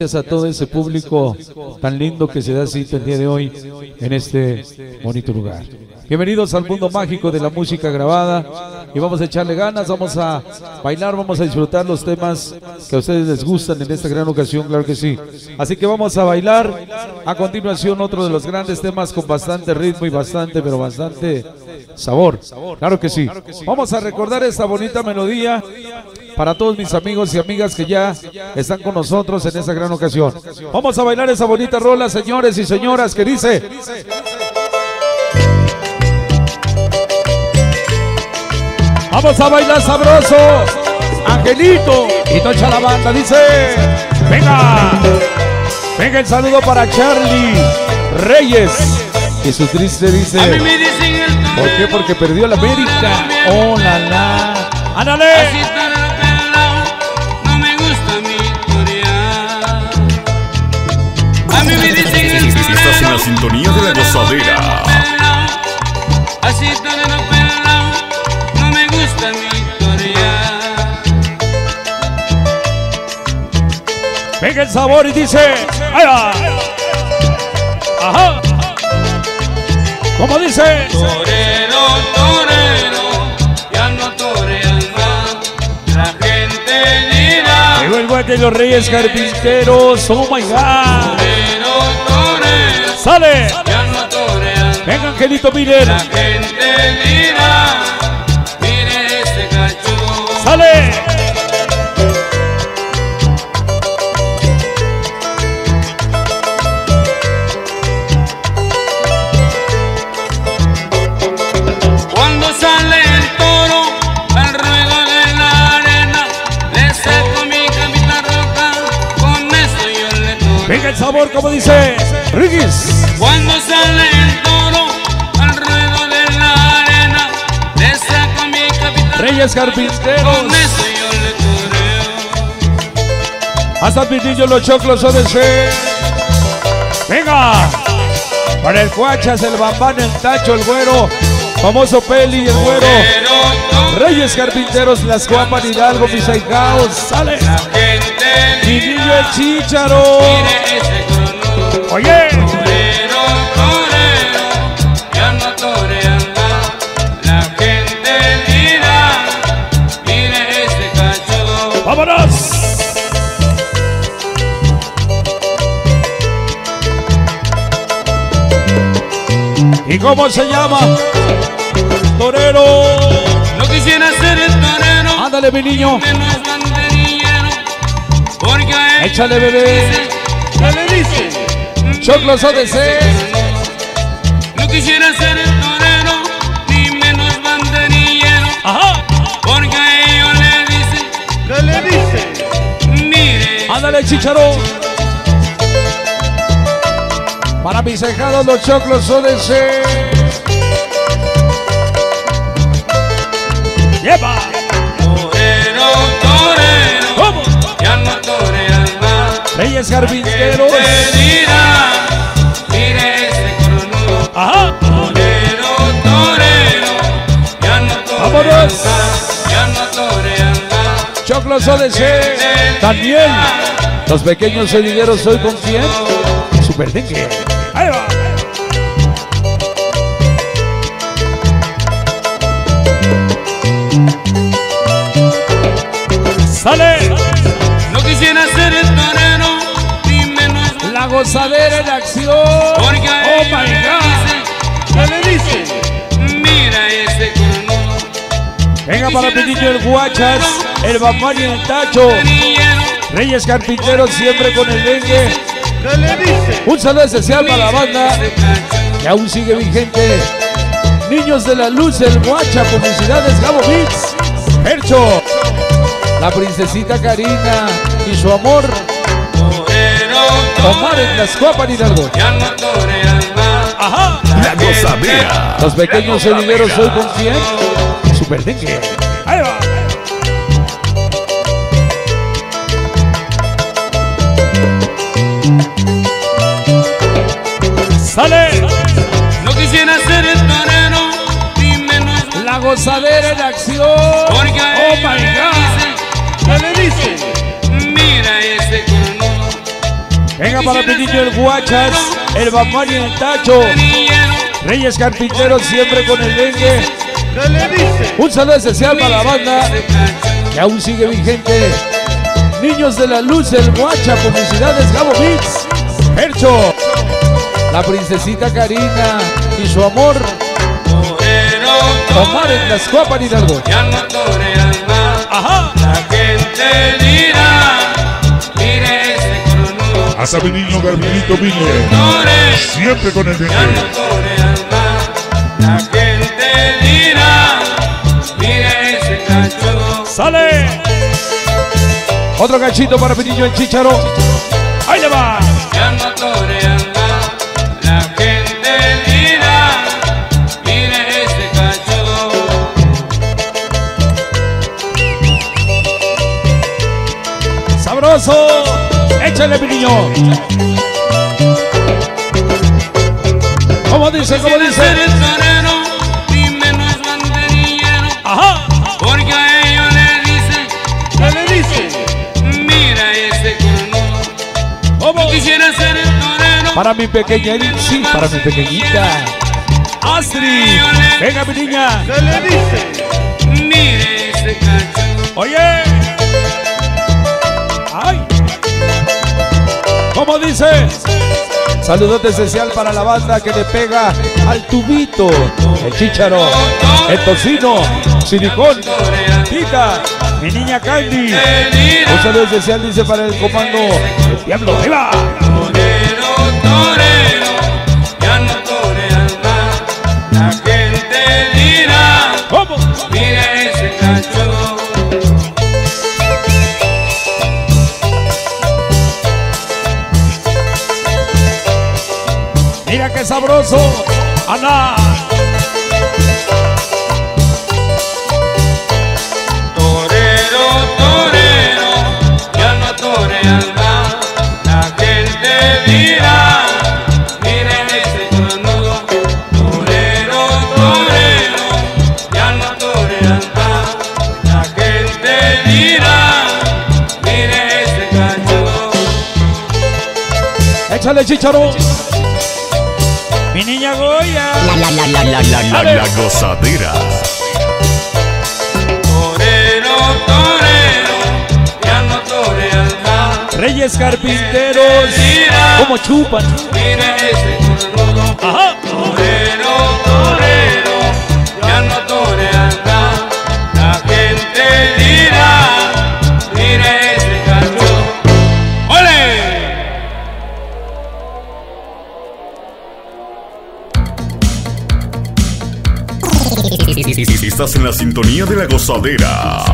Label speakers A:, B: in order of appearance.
A: Gracias a todo ese público tan lindo que se da cita el día de hoy en este bonito lugar. Bienvenidos al mundo mágico de la música grabada y vamos a echarle ganas, vamos a bailar, vamos a disfrutar los temas que a ustedes les gustan en esta gran ocasión, claro que sí. Así que vamos a bailar. A continuación otro de los grandes temas con bastante ritmo y bastante, pero bastante sabor. Claro que sí. Vamos a recordar esta bonita melodía para todos mis amigos y amigas que ya están con nosotros en esta gran ocasión. Vamos a bailar esa bonita rola, señores y señoras, que dice... Vamos a bailar sabroso. Angelito y tocha la banda, dice... Venga. Venga el saludo para Charlie Reyes. Y su triste dice... ¿Por qué? Porque perdió la América. Oh, la la. ¡Ándale!
B: La sintonía de la gozadera.
C: Así no me gusta mi historia.
A: Venga el sabor y dice. ¡Ahí va! ¡Ajá! ¿Cómo dice?
C: Torero, torero, ya no torean más. La gente dirá.
A: Llegó el guante de los Reyes Carpinteros. ¡Oh my God! Venga Angelito Miller.
C: La gente
A: Rigis.
C: Cuando sale el toro al ruedo de la arena, le saco mi camisa
A: Reyes Carpinteros.
C: con eso yo le toreo.
A: Hasta pitillo los choclos ODC. Venga. Para el Cuachas, el Bambán, el Tacho, el Güero. Famoso Peli, el Güero. Reyes Carpinteros, las Guapan Hidalgo, mis ahijaos. Sale. Mi niño el Chícharo.
C: mire ese crono.
A: Oye.
C: Torero, torero, ya no torean más. La gente dirá, mire este cacho.
A: ¡Vámonos! ¿Y cómo se llama? Torero.
C: No quisiera ser el torero,
A: Ándale, mi niño.
C: menos banderillero, porque a él
A: Échale, bebé.
C: ¿Qué le dice?
A: Choclos ODC.
C: No quisiera ser el torero, ni menos banderillero,
A: Ajá.
C: porque a ellos le dicen,
D: ¿Qué le dice?
C: mire,
A: Ándale, Chicharo. Para mis ahijados, los choclos ODC. ¡Lleva!
C: torero, torero,
A: ¿Cómo?
C: ya no torean más.
A: Reyes Carpinteros. ODC. También. Los pequeños sonideros, ¿soy con quién? Super dengue. Ahí va. Sale
C: No quisiera ser el torero, menos
A: la gozadera en acción. Oh my God. Venga para niño el Guachas, el Bambán y el Tacho. Reyes Carpinteros siempre con el dengue. Un saludo especial para la banda que aún sigue vigente. Niños de la Luz, el Guacha, publicidades Gabo Beats, Percho, la princesita Karina y su amor, Omar en las Hidalgo.
C: No.
A: Ajá.
B: La gozadera.
A: Los pequeños sonideros, ¿soy con quién? Super dengue. Ahí va. Sale
C: No quisiera ser el torero, ni menos
A: la gozadera en acción.
C: porque
A: Oh my God.
D: ¿Qué le dice?
C: mira.
A: Venga para mi niño el Guachas, el Bamari el Tacho. Reyes Carpinteros siempre con el dengue. Un saludo especial para la banda que aún sigue vigente. Niños de la Luz, el Guacha, publicidades Gabo Mix. Percho, la princesita Karina y su amor Omar en las copas Hidalgo. Ajá.
B: Niño Garminito Mille.
C: Tore,
B: Siempre con el
C: más. La gente dirá, mire ese cachudo.
A: Sale. Otro cachito para mi niño el Chicharo. Ahí le va.
C: Ya no torean más. La gente dirá, mire ese cachudo.
A: Sabroso. Échale mi niño. ¿Cómo dice? ¿Cómo
C: Ser
A: dice?
C: el torero, ni menos banderillero.
A: Ajá.
C: Porque a ellos le dicen,
D: Se le dice.
C: mira ese coronudo.
A: ¿Cómo?
C: Quisiera ser el torero.
A: Para mi pequeña, sí, para mi pequeñita. Astrid. Venga mi niña.
D: Se le dice.
C: Mire ese cachudo.
A: Oye. Ay. ¿Cómo dice? Saludote especial para la banda que le pega al tubito, el chícharo, el tocino, silicón, tita, mi niña Candy. Un saludo especial dice para el comando El Diablo. ¡Ahí sabroso. Ana.
C: Torero, torero, ya no torean más. La gente dirá, miren ese coronudo. Torero, torero, ya no torean más. La gente dirá, miren ese cachudo.
A: Échale chícharo.
B: La, la, la, la, gozadera.
C: Torero, torero, ya no torean más.
A: Reyes Carpinteros. ¿Cómo chupan?
C: Mire ese.
A: Ajá.
B: Estás en la sintonía de la gozadera.